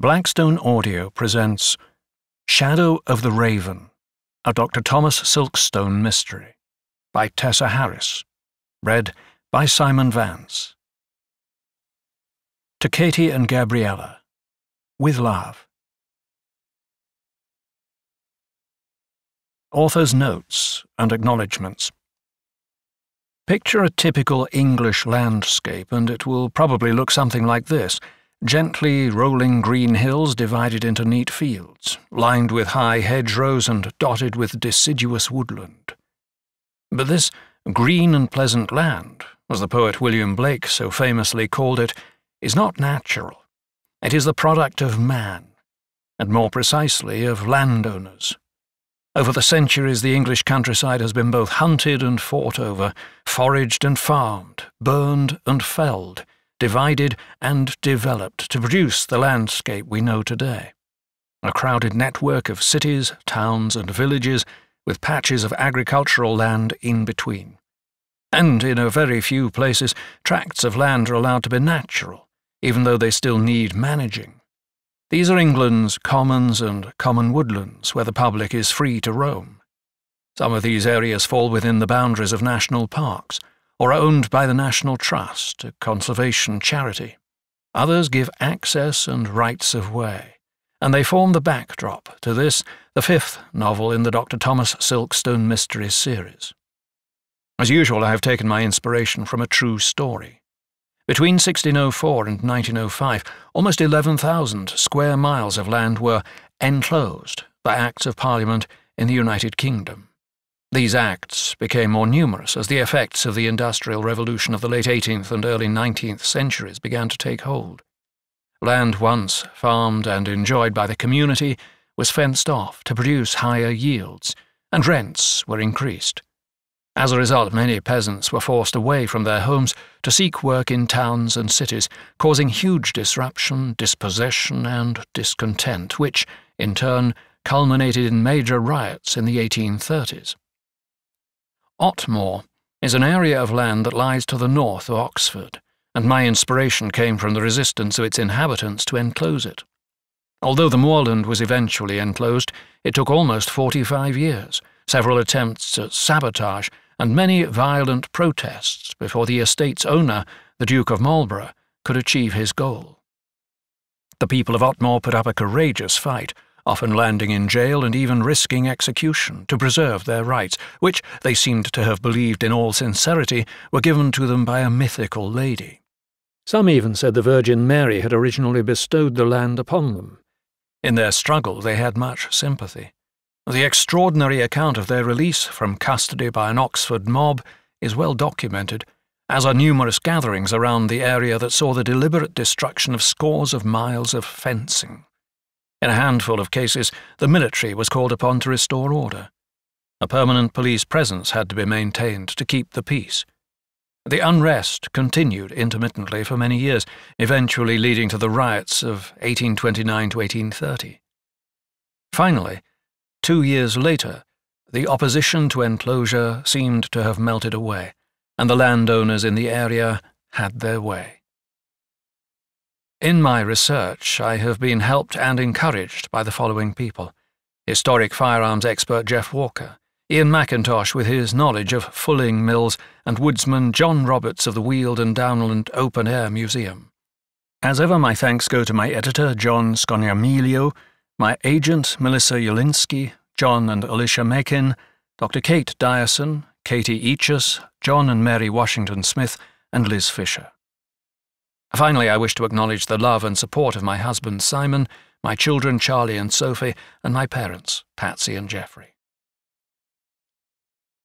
Blackstone Audio presents Shadow of the Raven, a Dr. Thomas Silkstone mystery, by Tessa Harris, read by Simon Vance. To Katie and Gabriella, with love. Author's Notes and Acknowledgements. Picture a typical English landscape, and it will probably look something like this gently rolling green hills divided into neat fields, lined with high hedgerows and dotted with deciduous woodland. But this green and pleasant land, as the poet William Blake so famously called it, is not natural. It is the product of man, and more precisely of landowners. Over the centuries, the English countryside has been both hunted and fought over, foraged and farmed, burned and felled, divided and developed to produce the landscape we know today. A crowded network of cities, towns, and villages with patches of agricultural land in between. And in a very few places, tracts of land are allowed to be natural, even though they still need managing. These are England's commons and common woodlands, where the public is free to roam. Some of these areas fall within the boundaries of national parks, or are owned by the National Trust, a conservation charity. Others give access and rights of way, and they form the backdrop to this, the fifth novel in the Dr. Thomas Silkstone Mysteries series. As usual, I have taken my inspiration from a true story. Between 1604 and 1905, almost 11,000 square miles of land were enclosed by Acts of Parliament in the United Kingdom. These acts became more numerous as the effects of the Industrial Revolution of the late 18th and early 19th centuries began to take hold. Land once farmed and enjoyed by the community was fenced off to produce higher yields, and rents were increased. As a result, many peasants were forced away from their homes to seek work in towns and cities, causing huge disruption, dispossession, and discontent, which, in turn, culminated in major riots in the 1830s. Otmoor is an area of land that lies to the north of Oxford, and my inspiration came from the resistance of its inhabitants to enclose it. Although the moorland was eventually enclosed, it took almost 45 years, several attempts at sabotage, and many violent protests before the estate's owner, the Duke of Marlborough, could achieve his goal. The people of Otmoor put up a courageous fight, often landing in jail and even risking execution to preserve their rights, which they seemed to have believed in all sincerity were given to them by a mythical lady. Some even said the Virgin Mary had originally bestowed the land upon them. In their struggle, they had much sympathy. The extraordinary account of their release from custody by an Oxford mob is well documented, as are numerous gatherings around the area that saw the deliberate destruction of scores of miles of fencing. In a handful of cases, the military was called upon to restore order. A permanent police presence had to be maintained to keep the peace. The unrest continued intermittently for many years, eventually leading to the riots of 1829 to 1830. Finally, two years later, the opposition to enclosure seemed to have melted away, and the landowners in the area had their way. In my research, I have been helped and encouraged by the following people historic firearms expert Jeff Walker, Ian McIntosh with his knowledge of fulling mills, and woodsman John Roberts of the Weald and Downland Open Air Museum. As ever, my thanks go to my editor, John Scognamiglio, my agent, Melissa Jeglinski, John and Alicia Makin, Dr. Kate Dyerson, Katie Eachus, John and Mary Washington Smith, and Liz Fisher. Finally, I wish to acknowledge the love and support of my husband Simon, my children Charlie and Sophie, and my parents, Patsy and Geoffrey.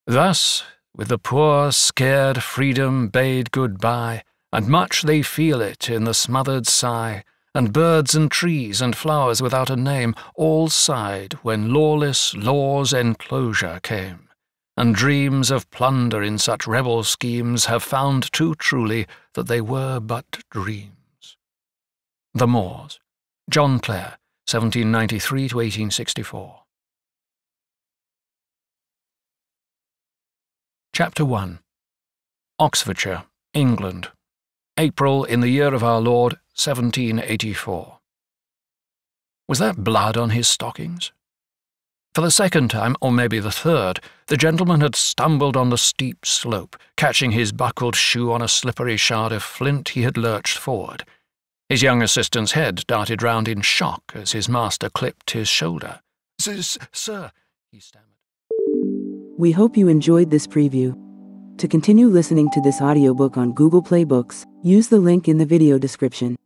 Thus, with the poor, scared freedom bade good-bye, and much they feel it in the smothered sigh, and birds and trees and flowers without a name all sighed when lawless law's enclosure came and dreams of plunder in such rebel schemes have found too truly that they were but dreams. The Mores, John Clare, 1793 to 1864. Chapter 1 Oxfordshire, England, April in the year of our Lord, 1784. Was there blood on his stockings? For the second time, or maybe the third, the gentleman had stumbled on the steep slope. Catching his buckled shoe on a slippery shard of flint, he had lurched forward. His young assistant's head darted round in shock as his master clipped his shoulder. Sir, he stammered. We hope you enjoyed this preview. To continue listening to this audiobook on Google Play Books, use the link in the video description.